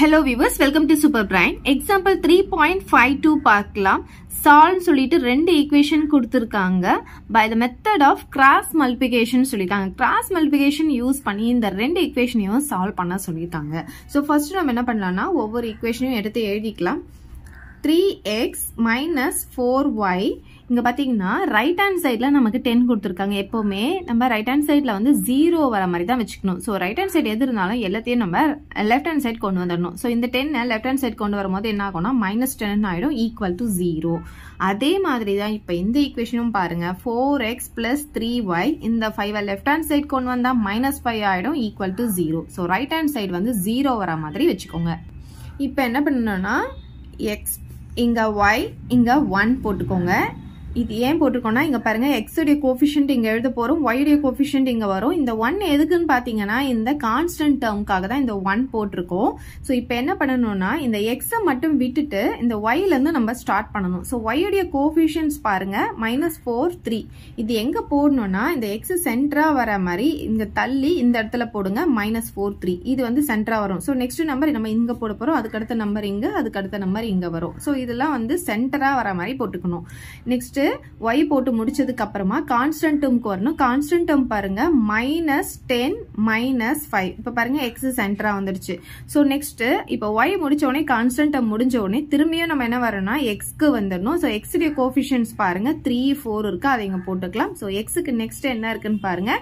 Hello viewers welcome to super brain example three point five two பார்க்கலாம். சால்வ்னு சொல்லிட்டு ரெண்டு ஈக்குவேஷன் கொடுத்துருக்காங்க. By the method of cross multiplication சொல்லியிருக்காங்க கிராஸ் மல்டிபிகேஷன் யூஸ் பண்ணி இந்த ரெண்டு ஈக்குவேஷனையும் சால்வ் பண்ண சொல்லியிருக்காங்க ஸோ ஃபர்ஸ்ட் நம்ம என்ன பண்ணலாம்னா ஒவ்வொரு ஈக்குவேஷனையும் எடுத்து எழுதிக்கலாம். Three x minus four y இங்கே பார்த்தீங்கன்னா ரைட் ஹேண்ட் சைடில் நமக்கு டென் கொடுத்துருக்காங்க. எப்போவுமே நம்ம ரைட் ஹேண்ட் சைடில் வந்து ஜீரோ வர மாதிரி தான் வச்சுக்கணும். ஸோ ரைட் ஹேண்ட் சைடு எது இருந்தாலும் எல்லாத்தையும் நம்ம லெஃப்ட் ஹேண்ட் சைட் கொண்டு வந்துடணும். ஸோ இந்த டென்னை லெஃப்ட் ஹேண்ட் சைட் கொண்டு வரும்போது என்ன ஆகும்னா மைனஸ் டென் ஆகிடும் ஈக்குவல் டு ஜீரோ அதே மாதிரி தான் இப்போ இந்த ஈக்குவேஷனும் பாருங்கள் four x plus three y இந்த ஃபைவை லெஃப்ட் ஹேண்ட் சைட் கொண்டு வந்தால் மைனஸ் ஃபைவ் ஆகிடும் equal to zero so right hand side வந்து ஜீரோ வர மாதிரி வச்சுக்கோங்க. இப்போ என்ன பண்ணணும்னா எக்ஸ் இங்கே ஒய் இங்கே ஒன் போட்டுக்கோங்க. இது ஏன் போட்டிருக்கோம்னா இங்கே பாருங்க எக்ஸுடைய கோஃபிஷியன்ட் இங்கே எழுத போகிறோம் ஒய்டைய கோஃபிஷியன்ட் இங்கே வரும். இந்த ஒன் எதுக்குன்னு பார்த்தீங்கன்னா இந்த கான்ஸ்டன்ட் டேர்முக்காக தான் இந்த ஒன் போட்டிருக்கோம். ஸோ இப்போ என்ன பண்ணணும்னா இந்த எக்ஸை மட்டும் விட்டுட்டு இந்த ஒயிலேருந்து நம்ம ஸ்டார்ட் பண்ணணும். ஸோ ஒய்யுடைய கோஃபிஷியன்ஸ் பாருங்க மைனஸ் ஃபோர் த்ரீ இது எங்கே போடணும்னா இந்த எக்ஸ் சென்டராக வர மாதிரி இங்கே தள்ளி இந்த இடத்துல போடுங்க மைனஸ் ஃபோர் த்ரீ இது வந்து சென்டராக வரும். ஸோ நெக்ஸ்ட் நம்பர் நம்ம இங்கே போட போகிறோம் அதுக்கடுத்த நம்பர் இங்கே அதுக்கடுத்த நம்பர் இங்கே வரும். ஸோ இதெல்லாம் வந்து சென்டராக வர மாதிரி போட்டுக்கணும். நெக்ஸ்ட் ஒய் போட்டு முடிச்சதுக்கு அப்புறமா கான்ஸ்டன்ட் டேர்முக்கு வரணும் கான்ஸ்டன்ட் டேர்ம் பாருங்க மைனஸ் டென் மைனஸ் ஃபைவ் இப்போ பாருங்க எக்ஸ் சென்டரா வந்துருச்சு ஸோ நெக்ஸ்ட் இப்போ ஒய் முடிச்ச உடனே கான்ஸ்டன்ட் டேர்ம் முடிஞ்ச உடனே திரும்பியும் நம்ம என்ன வரணும்னா எக்ஸ்க்கு வந்துடணும். ஸோ எக்ஸுடைய கோஃபிஷியன்ஸ் பாருங்க த்ரீ ஃபோர் இருக்கு அதை இங்க போட்டுக்கலாம். ஸோ எக்ஸுக்கு நெக்ஸ்ட் என்ன இருக்குன்னு பாருங்க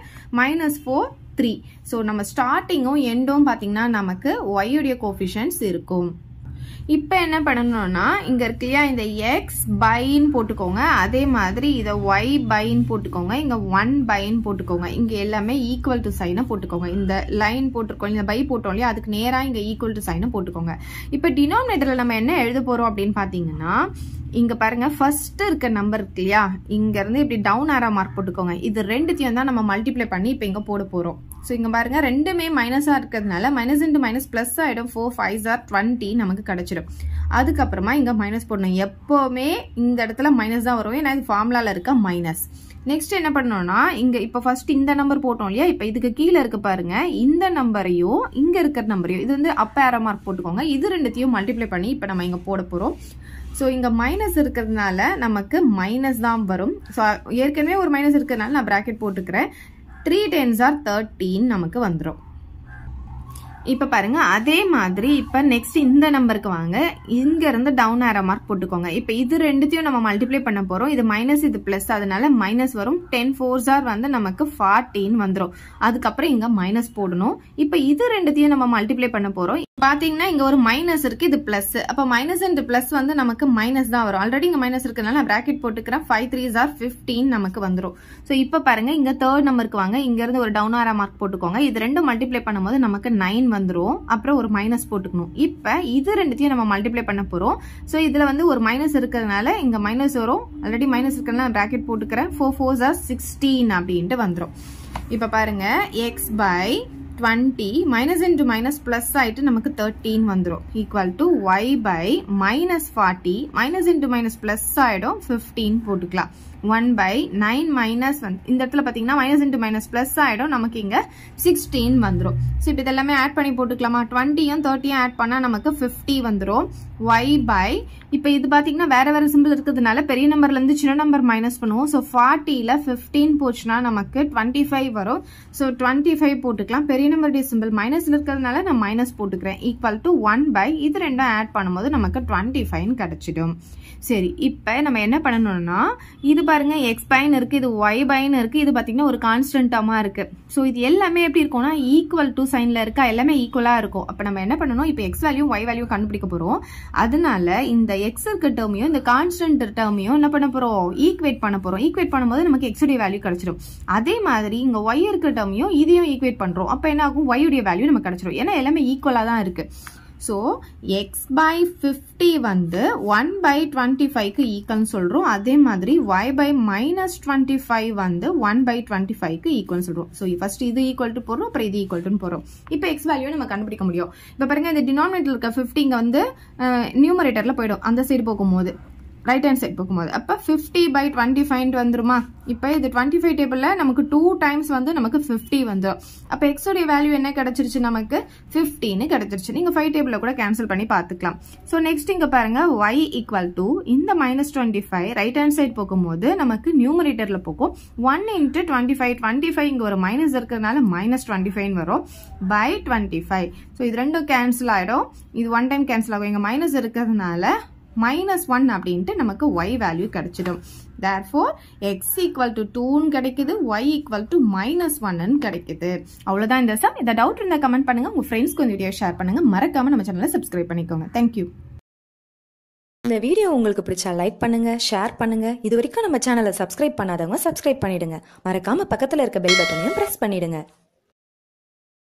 மைனஸ் ஃபோர் த்ரீ ஸோ நம்ம ஸ்டார்டிங்கும் எண்டும் பார்த்தீங்கன்னா நமக்கு ஒய்யுடைய கோஃபிஷியன்ஸ் இருக்கும். இப்போ என்ன பண்ணணும்னா இங்க இருக்கு இல்லையா இந்த எக்ஸ் பைன்னு போட்டுக்கோங்க. அதே மாதிரி இதை ஒய் பைன்னு போட்டுக்கோங்க. இங்க ஒன் பைன்னு போட்டுக்கோங்க. இங்க எல்லாமே ஈக்குவல் டு சைனை போட்டுக்கோங்க. இந்த லைன் போட்டிருக்கோம் இந்த பை போட்டோம் இல்லையா அதுக்கு நேரா இங்க ஈக்குவல் டு சைனை போட்டுக்கோங்க. இப்போ டினாமினேட்டர்ல நம்ம என்ன எழுத போறோம் அப்படின்னு பாத்தீங்கன்னா இங்க பாருங்க ஃபர்ஸ்ட் இருக்க நம்பர் இருக்கு இல்லையா இங்க இருந்து இப்படி டவுன் ஆரா மார்க் போட்டுக்கோங்க. இது ரெண்டுத்தையும் தான் நம்ம மல்டிப்ளை பண்ணி இப்போ இங்க போட போறோம். ஸோ இங்க பாருங்க ரெண்டுமே மைனஸா இருக்கிறதுனால மைனஸ் இன்டு மைனஸ் பிளஸ் ஆயிடும். ஃபோர் ஃபைவ் ஆர் டுவெண்ட்டி நமக்கு கிடைச்சிடும் அதுக்கப்புறமா இங்க மைனஸ் போடணும். எப்பவுமே இந்த இடத்துல மைனஸ் தான் வரும். ஏன்னா இது ஃபார்முலால இருக்க மைனஸ் நெக்ஸ்ட் என்ன பண்ணணும்னா இங்க இப்ப ஃபர்ஸ்ட் இந்த நம்பர் போட்டோம் இல்லையா? இப்ப இதுக்கு கீழே இருக்கு பாருங்க. இந்த நம்பரையும் இங்க இருக்கிற நம்பரையும் இது வந்து அப்ப ஏற மார்க் போட்டுக்கோங்க. இது ரெண்டுத்தையும் மல்டிப்ளை பண்ணி இப்ப நம்ம இங்க போட போறோம். ஸோ இங்கே மைனஸ் இருக்கிறதுனால நமக்கு மைனஸ் தான் வரும். ஸோ ஏற்கனவே ஒரு மைனஸ் இருக்கிறதுனால நான் ப்ராக்கெட் போட்டுக்கிறேன். த்ரீ டென்ஸ் ஆர் தேர்ட்டீன் நமக்கு வந்துடும் இப்போ பாருங்கள் அதே மாதிரி இப்போ நெக்ஸ்ட் இந்த நம்பருக்கு வாங்க. இங்கேருந்து டவுன் ஆர மார்க் போட்டுக்கோங்க. இப்போ இது ரெண்டுத்தையும் நம்ம மல்டிப்ளை பண்ண போகிறோம் இது மைனஸ் இது ப்ளஸ் அதனால மைனஸ் வரும். டென் ஃபோர்ஸ் ஆர் வந்து நமக்கு ஃபார்ட்டின் வந்துடும் அதுக்கப்புறம் இங்கே மைனஸ் போடணும். இப்போ இது ரெண்டுத்தையும் நம்ம மல்டிப்ளை பண்ண போகிறோம் பாத்தீங்கன்னா இங்க ஒரு மைனஸ் இருக்கு இது பிளஸ் அப்ப மைனஸ் அண்ட் பிளஸ் வந்து நமக்கு மைனஸ் தான் வரும். ஆல்ரெடி இங்க மைனஸ் இருக்கனால நான் பிராக்கெட் போட்டுக்கிறேன். ஃபைவ் த்ரீஸ் ஆர் பிப்டீன் நமக்கு வந்துடும் ஸோ இப்போ பாருங்க இங்க தேர்ட் நம்பருக்கு வாங்க. இங்க இருந்து ஒரு டவுன் ஆரா மார்க் போட்டுக்கோங்க. இது ரெண்டும் மல்டிப்ளை பண்ணும்போது நமக்கு நைன் வந்துடும் அப்புறம் ஒரு மைனஸ் போட்டுக்கணும். இப்போ இது ரெண்டுத்தையும் நம்ம மல்டிப்ளை பண்ண போறோம். ஸோ இதுல வந்து ஒரு மைனஸ் இருக்கிறதுனால இங்க மைனஸ் வரும். ஆல்ரெடி மைனஸ் இருக்கிறதுனால பிராக்கெட் போட்டுக்கிறேன். ஃபோர் ஃபோர்ஸ் ஆர் சிக்ஸ்டீன் அப்படின்ட்டு வந்துடும் இப்போ பாருங்க x by twenty minus into minus plus ஆயிட்டு நமக்கு தேர்ட்டீன் வந்துடும் equal to y by minus forty minus into minus plus ஆயிடும். ஃபிஃப்டீன் போட்டுக்கலாம். ஒன் பை நைன் மைனஸ் வந்து இந்த இடத்துல பார்த்தீங்கன்னா மைனஸ் இன்டு மைனஸ் பிளஸ் ஆகிடும் நமக்கு இங்கே சிக்ஸ்டீன் வந்துடும் ஸோ இப்போ இதெல்லாமே ஆட் பண்ணி போட்டுக்கலாமா? டுவெண்ட்டியும் தேர்ட்டியும் ஆட் பண்ணால் நமக்கு ஃபிஃப்டி வந்துடும் ஒய் பை இப்போ இது பார்த்தீங்கன்னா வேறு வேறு சிம்பிள் இருக்கிறதுனால பெரிய நம்பர்லேருந்து சின்ன நம்பர் மைனஸ் பண்ணுவோம். ஸோ ஃபார்ட்டியில் ஃபிஃப்டீன் போச்சுன்னா நமக்கு டுவெண்ட்டி ஃபைவ் வரும். ஸோ டுவெண்ட்டி ஃபைவ் போட்டுக்கலாம். பெரிய நம்பருடைய சிம்பிள் மைனஸ் இருக்கிறதுனால நான் மைனஸ் போட்டுக்கிறேன். ஈக்குவல் டு ஒன் பை இது ரெண்டும் ஆட் பண்ணும்போது நமக்கு டுவெண்ட்டி ஃபைன் கிடைச்சிடும். சரி இப்போ நம்ம என்ன பண்ணணும்னா இது பாருங்க எக்ஸ் பைன் இருக்கு இது ஒய் பைன் இருக்கு இது பார்த்தீங்கன்னா ஒரு கான்ஸ்டன்டமாக இருக்குது இருக்கு. ஸோ இது எல்லாமே எப்படி இருக்கும்னா ஈக்குவல் டு சைன்ல இருக்கா எல்லாமே ஈக்குவலாக இருக்கும். அப்போ நம்ம என்ன பண்ணணும் இப்போ எக்ஸ் வேல்யூ ஒய் வேல்யூ கண்டுபிடிக்க போகிறோம் அதனால இந்த எக்ஸ் இருக்க டேர்மையும் இந்த கான்ஸ்டன்ட் டேர்மையும் என்ன பண்ண போகிறோம் ஈக்குவேட் பண்ண போகிறோம் ஈக்குவேட் பண்ணும்போது நமக்கு எக்ஸுடைய வேல்யூ கிடைச்சிடும். அதே மாதிரி இங்கே ஒய் இருக்க டேர்மையும் இதையும் ஈக்குவேட் பண்ணுறோம் அப்போ என்ன ஆகும் ஒய்யுடைய உடைய வேல்யூ நமக்கு கிடைச்சிடும் ஏன்னா எல்லாமே ஈக்குவலாக தான் இருக்கு. ஸோ எக்ஸ் பை ஃபிஃப்டி வந்து ஒன் பை டுவெண்ட்டி ஃபைவ்க்கு ஈக்குவல்னு சொல்கிறோம் அதே மாதிரி y by minus twenty five வந்து ஒன் பை டுவெண்ட்டி ஃபைவ்க்கு ஈக்குவல் சொல்கிறோம் ஸோ ஃபர்ஸ்ட் இது ஈக்குவல் டு போகிறோம் அப்புறம் இது ஈக்குவல் டுன்னு போகிறோம் இப்போ எக்ஸ் வேல்யூ நம்ம கண்டுபிடிக்க முடியும். இப்போ பாருங்கள் இந்த டினாமினேட்டர் இருக்க ஃபிஃப்டிங்க வந்து நியூமரேட்டரில் போயிடும். அந்த சைடு போகும்போது. ரைட் ஹேண்ட் சைட் போகும்போது. அப்போ ஃபிஃப்டி பை டுவெண்ட்டி ஃபைவ் வந்துருமா? இப்போ இது டுவெண்ட்டி ஃபைவ் டேபிளில் நமக்கு டூ டைம்ஸ் வந்து நமக்கு ஃபிஃப்டி வந்துடும் அப்போ எக்ஸோடைய வேல்யூ என்ன கிடச்சிருச்சு நமக்கு? ஃபிஃப்டின்னு கிடச்சிருச்சு. நீங்கள் ஃபைவ் டேபிளில் கூட கேன்சல் பண்ணி பார்த்துக்கலாம். ஸோ நெக்ஸ்ட் இங்கே பாருங்கள் ஒய் ஈக்குவல் டு இந்த minus twenty five right hand side போகும்போது நமக்கு நியூமரேட்டரில் போகும். One into twenty five twenty five இங்கே ஒரு மைனஸ் இருக்கிறதுனால மைனஸ் டுவெண்ட்டி ஃபைவ்னு வரும். பை டுவெண்ட்டி ஃபைவ் ஸோ இது ரெண்டும் கேன்சல் ஆகிடும் இது ஒன் டைம் கேன்சல் ஆகும். இங்கே மைனஸ் இருக்கிறதுனால மைனஸ் ஒன் அப்படின்ட்டு நமக்கு ஒய் வேல்யூ கிடைச்சிடும். தேர்ஃபோர் எக்ஸ் ஈக்குவல் டு டூன்னு கிடைக்குது ஒய் ஈக்குவல் டு மைனஸ் ஒன்னு கிடைக்குது. அவ்வளோதான் இந்த சம் இந்த டவுட் இருந்தால் கமெண்ட் பண்ணுங்க. உங்கள் ஃப்ரெண்ட்ஸ்க்கு இந்த வீடியோ ஷேர் பண்ணுங்கள் மறக்காம நம்ம சேனலை சப்ஸ்கிரைப் பண்ணிக்கோங்க. தேங்க்யூ இந்த வீடியோ உங்களுக்கு பிடிச்சா லைக் பண்ணுங்க ஷேர் பண்ணுங்க. இது வரைக்கும் நம்ம சேனலை சப்ஸ்கிரைப் பண்ணாதவங்க சப்ஸ்கிரைப் பண்ணிடுங்க. மறக்காம பக்கத்தில் இருக்க பெல் பட்டனையும் ப்ரெஸ் பண்ணிடுங்க.